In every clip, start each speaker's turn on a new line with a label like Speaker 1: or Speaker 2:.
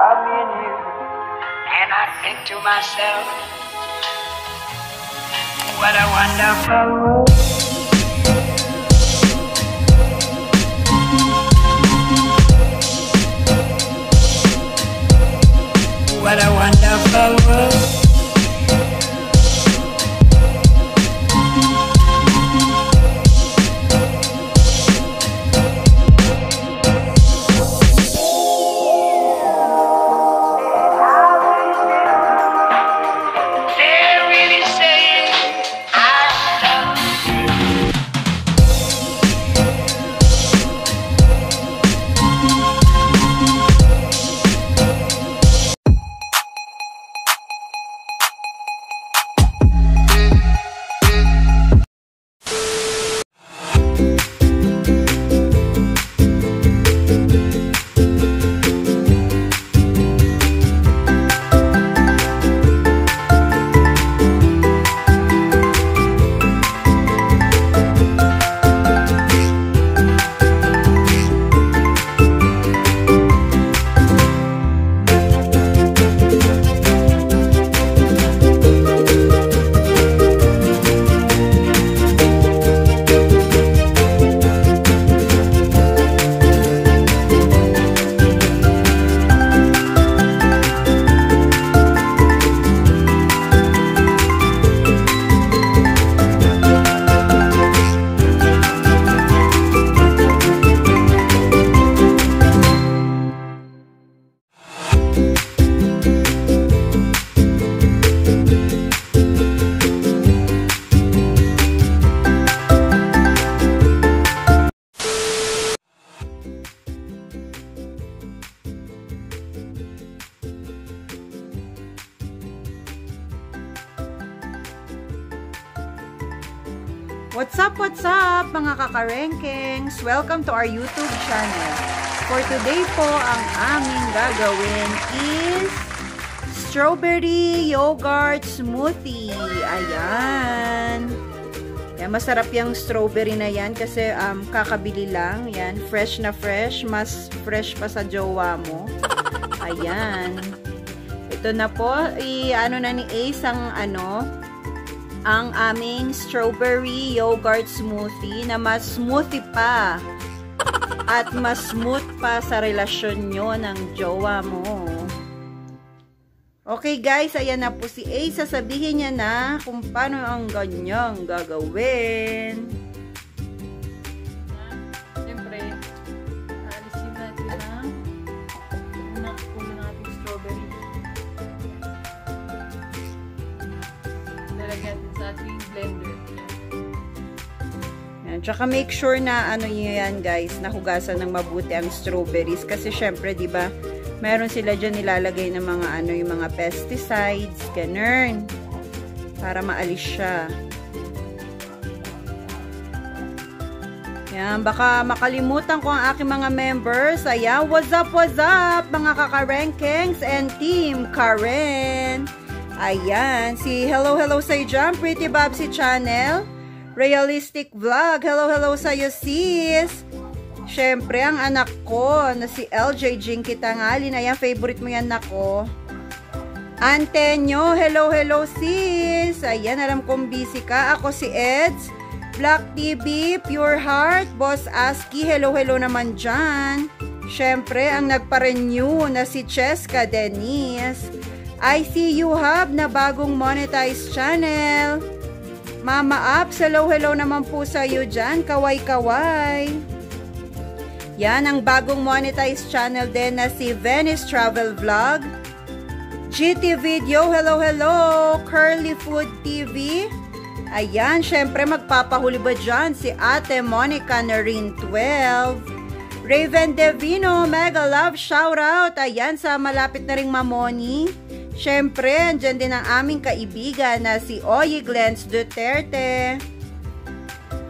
Speaker 1: I mean you myself. What a wonderful world. What a wonderful world.
Speaker 2: What's up, what's up, mga kakarenkings? Welcome to our YouTube channel. For today po, ang aming gagawin is strawberry yogurt smoothie. Ayan. Yan, masarap yung strawberry na yan kasi um, kakabili lang. Yan, fresh na fresh. Mas fresh pa sa jowa mo. Ayan. Ito na po, i-ano na ni Ace ang ano, ang aming strawberry yogurt smoothie na mas smoothie pa at mas smooth pa sa relasyon nyo ng jowa mo. Okay guys, ayan na po si A. Sasabihin niya na kung paano ang ganyang gagawin. Yan. Tsaka make sure na ano nyo yan guys, nahugasan ng mabuti ang strawberries. Kasi syempre, di ba meron sila dyan nilalagay ng mga ano, yung mga pesticides, ganun. Para maalis siya. Yan, baka makalimutan ko ang aking mga members. Ayan, what's up, what's up, mga kaka-rankings and team Karen. Ayan, si hello, hello sa dyan, Pretty Babsy Channel. Realistic Vlog, hello, hello sa iyo, sis. Siyempre, ang anak ko na si LJ Jinky Tangali na yan, favorite mo yan nako. Antenyo, hello, hello sis. Ayan, alam kong busy ka. Ako si Eds. Black TV, Pure Heart, Boss Aski, hello, hello naman dyan. Siyempre, ang nagpa-renew na si Cheska Denise. I see you have na bagong monetized channel. Mama Apps, hello, hello naman po sa iyo dyan. Kaway-kaway. Yan, ang bagong monetized channel din na si Venice Travel Vlog. GT Video, hello, hello. Curly Food TV. Ayan, syempre magpapahuli ba dyan si Ate Monica na rin 12. Raven Devino, mega love shoutout. Ayan, sa malapit na ring mamoni. Siyempre, andyan din ang aming kaibigan na si Oye Glens Duterte.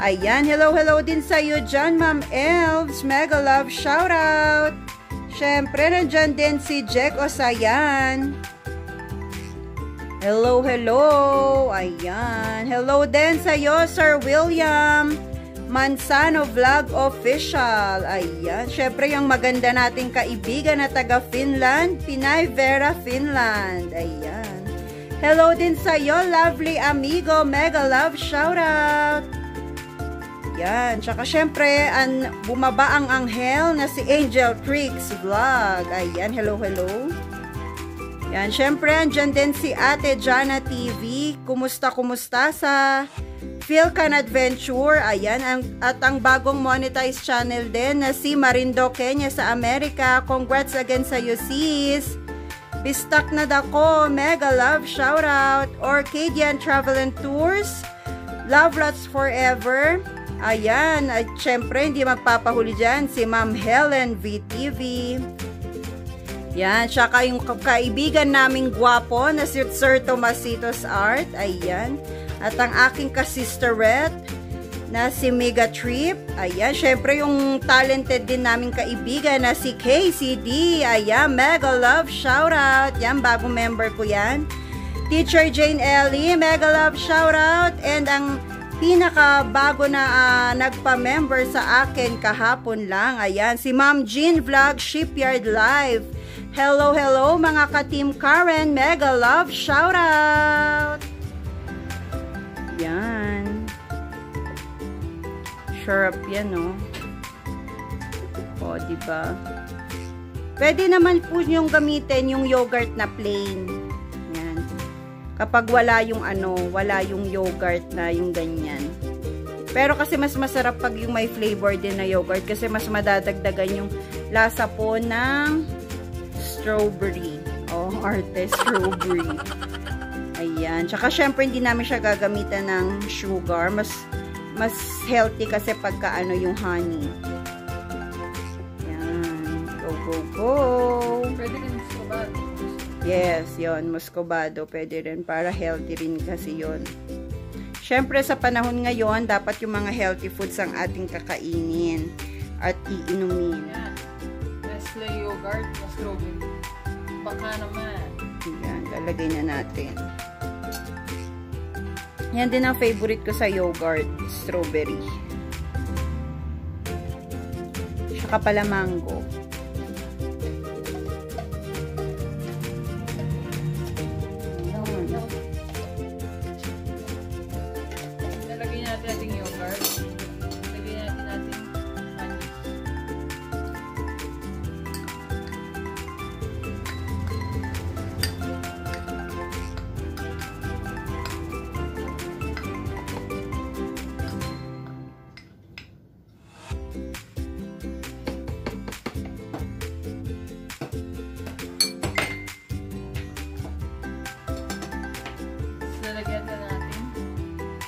Speaker 2: Ayan, hello, hello din sa iyo dyan, Ma'am Elves. Mega love shoutout. Siyempre, nandyan din si Jack Osayan. Hello, hello. Ayan. Hello din sa iyo, Sir William. Mansano Vlog Official. Ayan. Siyempre, yung maganda nating kaibigan na taga Finland, Pinay Vera, Finland. Ayan. Hello din sa iyo, lovely amigo. Mega love shoutout. Yan. Tsaka syempre, an, bumaba ang anghel na si Angel Creeks Vlog. Ayan. Hello, hello. Yan. Syempre, andyan din si Ate Jana TV. Kumusta, kumusta sa Philcan Adventure, ayan, ang, at ang bagong monetized channel din na si Marindo Kenya sa Amerika. Congrats again sa iyo, sis. Bistak na dako, mega love, shoutout. Orcadian Travel and Tours, Love Lots Forever. Ayan, at syempre, hindi magpapahuli dyan, si Ma'am Helen VTV. Yan, tsaka yung kaibigan naming gwapo na si Sir Tomasitos Art. Ayan. At ang aking kasisteret na si Mega Trip. Ayan, syempre yung talented din naming kaibigan na si KCD. Ayan, mega love shoutout. Yan, bagong member ko yan. Teacher Jane Ellie, mega love shoutout. And ang pinaka bago na uh, nagpa-member sa akin kahapon lang. Ayan, si Ma'am Jean Vlog Shipyard Live. Hello, hello mga ka-team Karen. Mega love shoutout. Yan. Syrup yan, no? O, di ba? Pwede naman po yung gamitin yung yogurt na plain. Yan. Kapag wala yung ano, wala yung yogurt na yung ganyan. Pero kasi mas masarap pag yung may flavor din na yogurt kasi mas madadagdagan yung lasa po ng strawberry. Oh, arte strawberry. Ayan. Tsaka syempre hindi namin siya gagamitan ng sugar. Mas mas healthy kasi pagka ano yung honey. Ayan. Go, go, go.
Speaker 3: Pwede rin muscovado.
Speaker 2: Yes, yon muscovado. Pwede rin para healthy rin kasi yon. Syempre sa panahon ngayon, dapat yung mga healthy foods ang ating kakainin at iinumin.
Speaker 3: Yan. Nestle yogurt strawberry. Baka naman.
Speaker 2: Ayan, lalagay na natin. Yan din ang favorite ko sa yogurt, strawberry. Saka pala mango.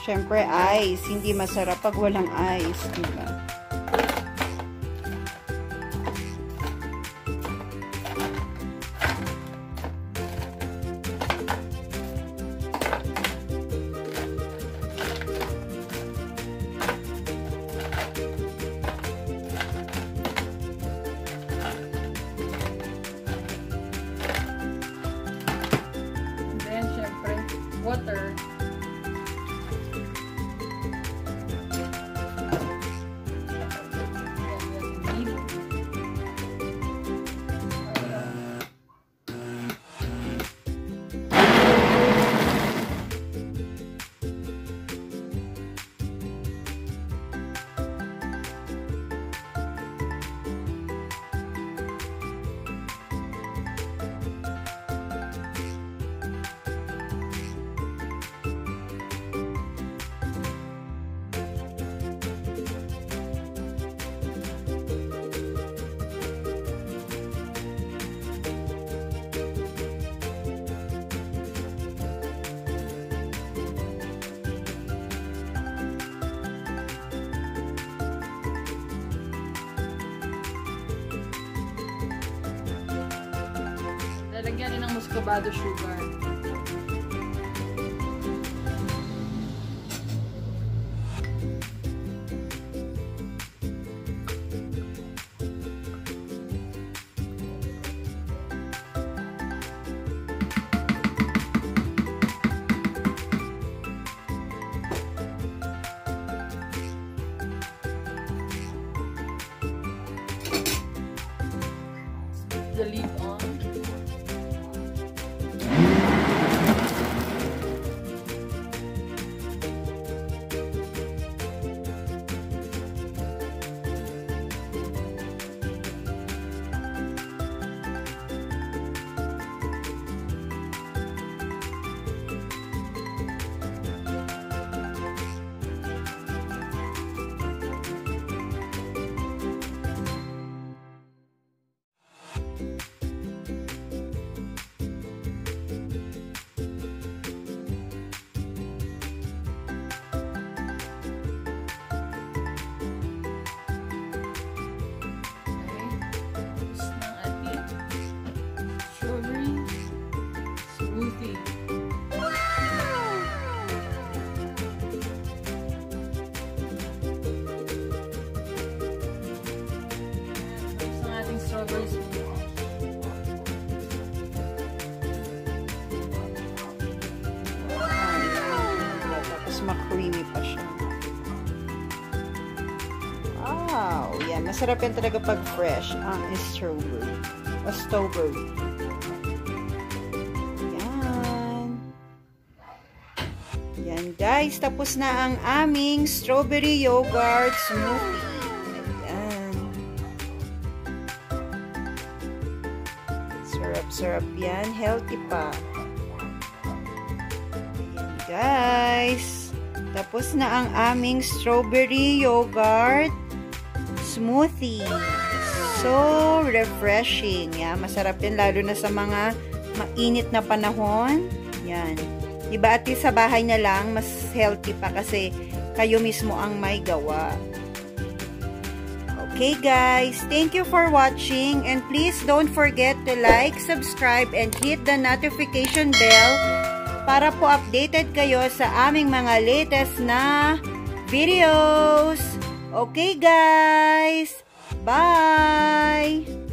Speaker 2: Siyempre, ice. Hindi masarap pag walang ice. Diba?
Speaker 3: And then, syempre, water. Lagyan rin ng muscovado sugar.
Speaker 2: Ma-creamy pa siya. Wow! Yan. Masarap yan talaga pag fresh ang strawberry. O strawberry. Yan. Yan guys. Tapos na ang aming strawberry yogurt smoothie. Ayan. Sarap-sarap yan. Healthy pa. Guys. Tapos na ang aming strawberry yogurt smoothie. So refreshing. Yeah, masarap din lalo na sa mga mainit na panahon. Yan. Diba at sa bahay na lang, mas healthy pa kasi kayo mismo ang may gawa. Okay guys, thank you for watching and please don't forget to like, subscribe, and hit the notification bell para po updated kayo sa aming mga latest na videos. Okay guys, bye!